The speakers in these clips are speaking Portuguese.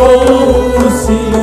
Senhor.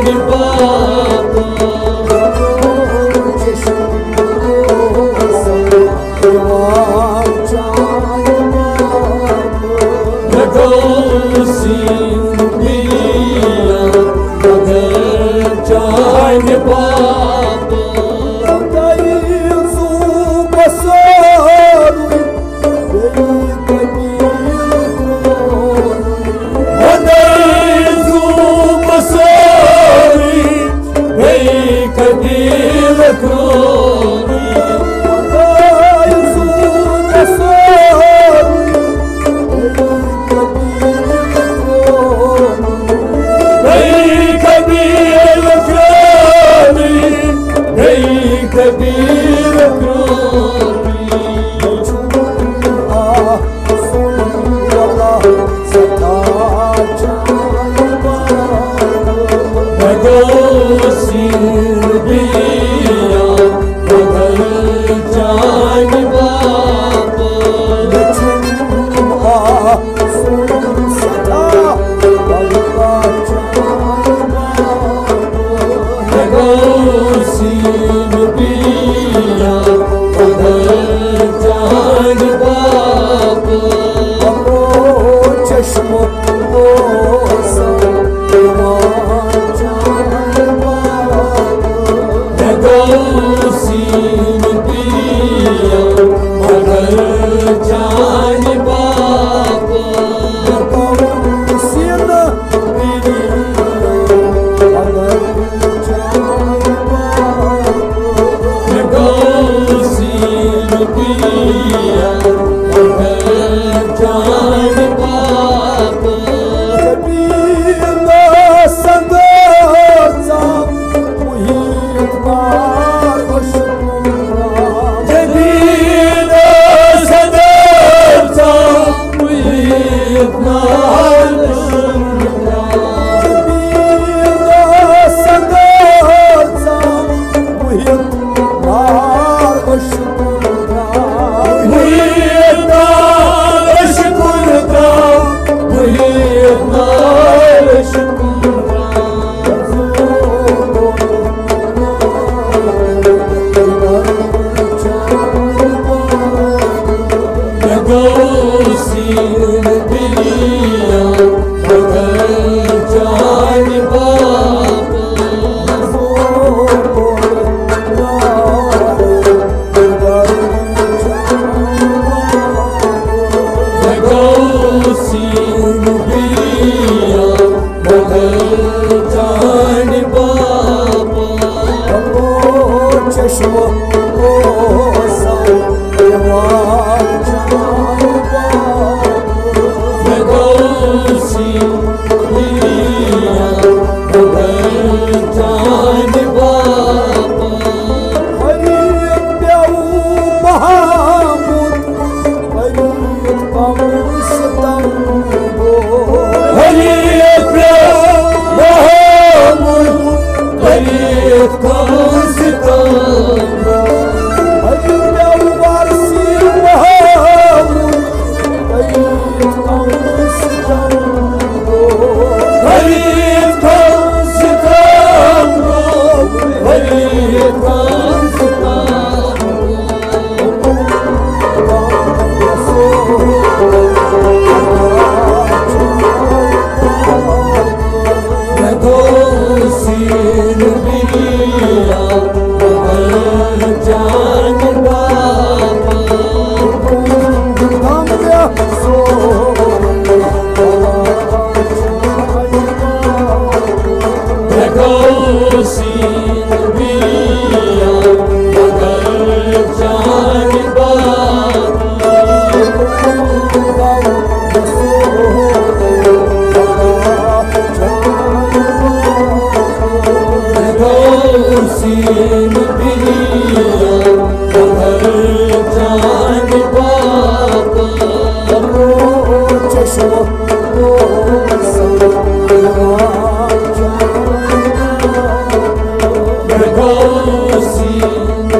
Goodbye. que pido cruz. गौसीन